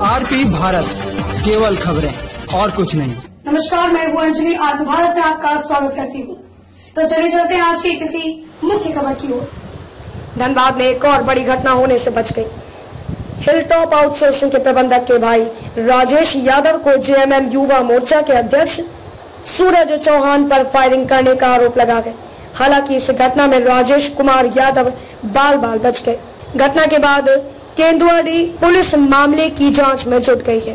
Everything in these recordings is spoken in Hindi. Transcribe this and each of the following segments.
आरपी भारत, केवल खबरें, और कुछ नहीं। नमस्कार, मैं हूँ अंजलि आज भारत में आपका स्वागत करती हूँ। तो चलिए चलते हैं आज की किसी मुख्य खबर की ओर। धनबाद में एक और बड़ी घटना होने से बच गई। हिल टॉप आउटसोर्सिंग के प्रबंधक के भाई राजेश यादव को जेएमएम युवा मोर्चा के अध्यक्ष सूरज चौहान पर फायरिंग करने का आरोप लगा गए हालाँकि इस घटना में राजेश कुमार यादव बाल बाल बच गए। घटना के बाद केंदुआडी पुलिस मामले की जाँच में जुट गई है।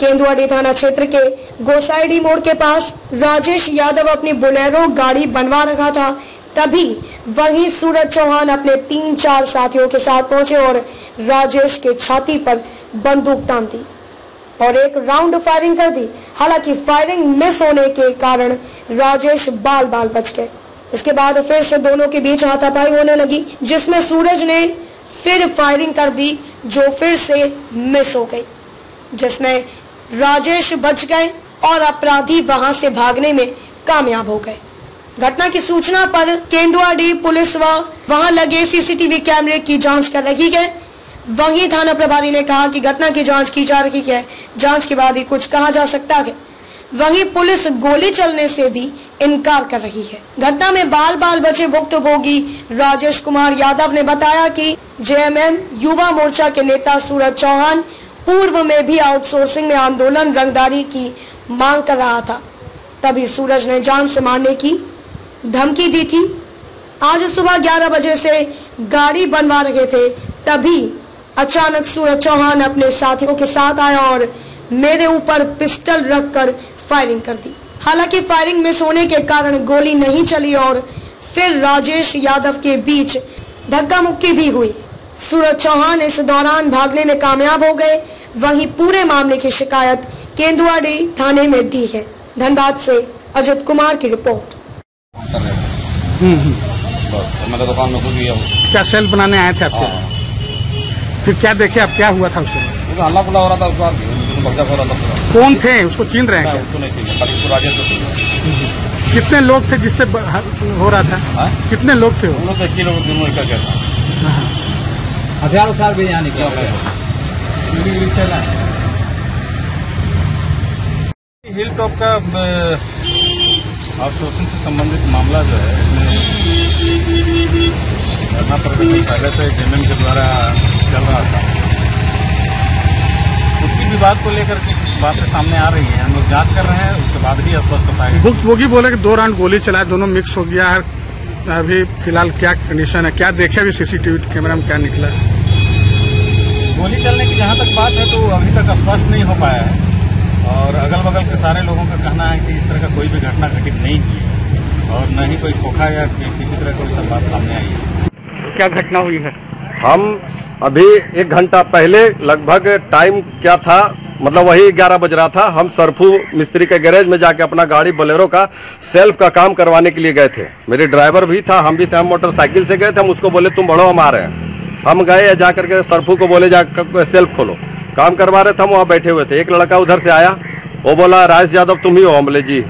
केंदुआडी थाना क्षेत्र के गोसाइडी मोड़ के पास राजेश यादव अपनी बुलेरो गाड़ी बनवा रखा था। तभी वहीं सूरज चौहान अपने तीन चार साथियों के साथ पहुँचे और राजेश के छाती पर बंदूक तान दी और एक राउंड फायरिंग कर दी। हालाँकि फायरिंग मिस होने के कारण राजेश बाल बाल बच गए। इसके बाद फिर से दोनों के बीच हाथापाई होने लगी, जिसमें सूरज ने फिर फायरिंग कर दी, जो फिर से मिस हो गई, जिसमें राजेश बच गए और अपराधी वहाँ से भागने में कामयाब हो गए। घटना की सूचना पर केंदुआडी पुलिस व वहाँ लगे सीसीटीवी कैमरे की जाँच कर रही है। वहीं थाना प्रभारी ने कहा कि घटना की जाँच की जा रही है। जाँच के बाद ही कुछ कहा जा सकता है। वहीं पुलिस गोली चलने से भी इनकार कर रही है। घटना में बाल बाल बचे भुक्तभोगी राजेश कुमार यादव ने बताया कि जेएमएम युवा मोर्चा के नेता सूरज चौहान पूर्व में भी आउटसोर्सिंग में आंदोलन रंगदारी की मांग कर रहा था। तभी सूरज ने जान से मारने की धमकी दी थी। आज सुबह 11 बजे से गाड़ी बनवा रहे थे, तभी अचानक सूरज चौहान अपने साथियों के साथ आया और मेरे ऊपर पिस्टल रखकर फायरिंग कर दी। हालाँकि फायरिंग मिस होने के कारण गोली नहीं चली और फिर राजेश यादव के बीच धक्का मुक्की भी हुई। सूरज चौहान इस दौरान भागने में कामयाब हो गए। वहीं पूरे मामले की शिकायत केंदुआडी थाने में दी है। धनबाद से अजित कुमार की रिपोर्ट। कर रहे थे बस मैंने दुकान में घुस गया वो क्या सेल बनाने आए थे आपके? हाँ। फिर क्या देखे अब क्या हुआ था तो हल्ला हो रहा था उसका हो रहा था कौन थे? उसको चिन रहे हैं उसको नहीं कितने लोग थे जिससे हो रहा था? हाँ? कितने लोग थे वो? लोग दोनों था हथियार उथियार भी यहाँ निकला क्या है। है? हिल टॉप का आउटसोर्सिंग से संबंधित मामला जो है इसमें धरना प्रदर्शन पहले से जेएमएम के द्वारा चल रहा था। विवाद को लेकर के बातें सामने आ रही हैं। हम लोग जाँच कर रहे हैं उसके बाद ही स्पष्ट पाएँगे भुक्तभोगी बोले कि दो राउंड गोली चलाए दोनों मिक्स हो गया है। अभी फ़िलहाल क्या कंडीशन है? क्या देखे अभी सीसीटीवी कैमरा में क्या निकला गोली चलने की जहाँ तक बात है तो अभी तक स्पष्ट नहीं हो पाया है। और अगल बगल के सारे लोगों का कहना है कि इस तरह का कोई भी घटना घटित नहीं हुई है। और न ही कोई खोखा या किसी तरह कोई बात सामने आई है। क्या घटना हुई है? हम अभी एक घंटा पहले लगभग टाइम क्या था? मतलब वही ग्यारह बज रहा था। हम सरफू मिस्त्री के गैरेज में जाके अपना गाड़ी बोलेरो का सेल्फ का काम करवाने के लिए गए थे। मेरे ड्राइवर भी था, हम भी थे, हम मोटरसाइकिल से गए थे। हम उसको बोले, तुम बढ़ो हम आ रहे हैं। हम गए, जा करके सरफू को बोले, जा सेल्फ खोलो। काम करवा रहे थे, हम वहाँ बैठे हुए थे। एक लड़का उधर से आया। वो बोला, राजेश यादव, तुम ही हो हम जी।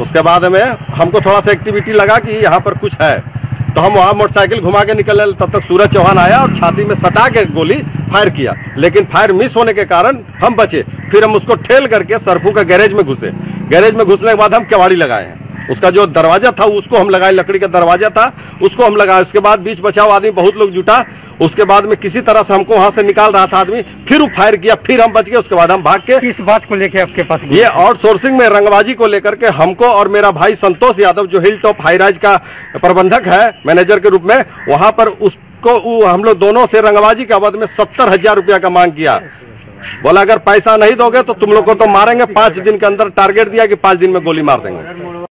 उसके बाद में हमको थोड़ा सा एक्टिविटी लगा कि यहाँ पर कुछ है। तो हम वहाँ मोटरसाइकिल घुमा के निकल तब तक सूरज चौहान आया और छाती में सटा के गोली फायर किया। लेकिन फायर मिस होने के कारण हम बचे। फिर हम उसको ठेल करके सरफू का गैरेज में घुसे। गैरेज में घुसने के बाद हम केवाड़ी लगाए हैं। उसका जो दरवाज़ा था उसको हम लगाए लकड़ी का दरवाज़ा था उसको हम लगाए। उसके बाद बीच बचाव आदमी बहुत लोग जुटा। उसके बाद में किसी तरह से हमको वहाँ से निकाल रहा था आदमी फिर वो फायर किया फिर हम बच गए उसके बाद हम भाग के किस बात को लेके आपके पास ये आउटसोर्सिंग में रंगबाजी को लेकर के हमको और मेरा भाई संतोष यादव जो हिल टॉप हाईराइज का प्रबंधक है मैनेजर के रूप में वहाँ पर उसको हम लोग दोनों से रंगबाजी के अवध में सत्तर हज़ार रुपया का मांग किया। बोला अगर पैसा नहीं दोगे तो तुम लोग को तो मारेंगे पाँच दिन के अंदर टारगेट दिया कि पाँच दिन में गोली मार देंगे।